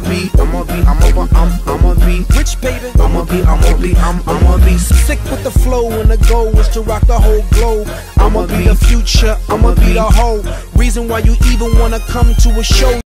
I'ma be, I'ma be, I'ma, I'm, I'ma be. Rich baby, I'ma be, I'ma be, I'm, I'ma be. Sick with the flow and the goal is to rock the whole globe. I'ma be the future, I'ma be the whole reason why you even wanna come to a show.